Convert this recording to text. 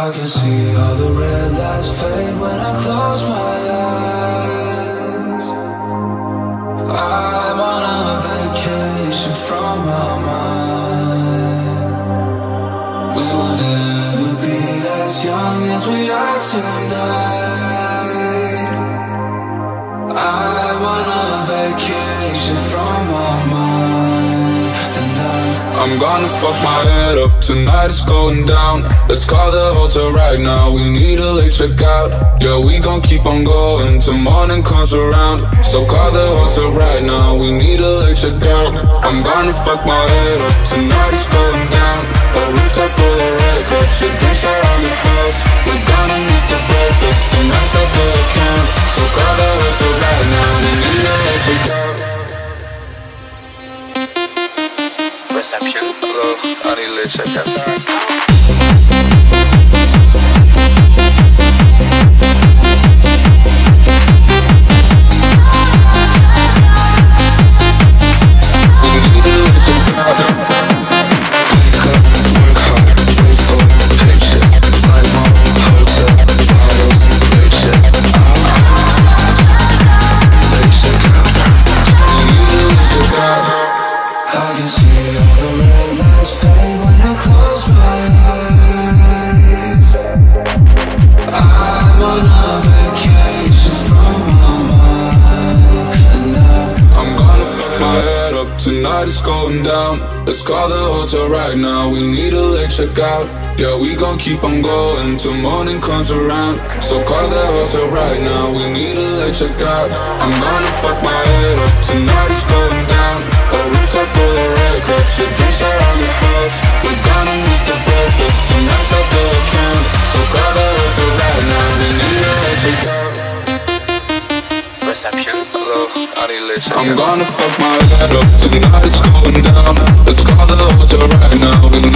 I can see all the red lights fade when I close my eyes. I'm on a vacation from my mind. We will never be as young as we are tonight. I'm, gonna fuck my head up. Tonight it's going down. Let's call the hotel right now. We need a late checkout. Yeah, we gon' keep on going till morning comes around. So call the hotel right now. We need a late checkout. I'm gonna fuck my head up. Tonight it's going down. A rooftop full of red cups. Your drinks are on the house. We're Reception. Hello, I need late checkout. Tonight. It's going down. Let's call the hotel right now. We need a late checkout. Yeah, we gon' keep on going till morning comes around. So call the hotel right now. We need a late checkout. I'm gonna fuck my head up tonight. It's going down. A rooftop full of red cups. Your drinks are on the house. We're gonna miss the breakfast. The max out the account. So call the hotel right now. We need a late checkout. Reception. I'm gonna fuck my head up tonight. It's going down. Let's call the hotel right now.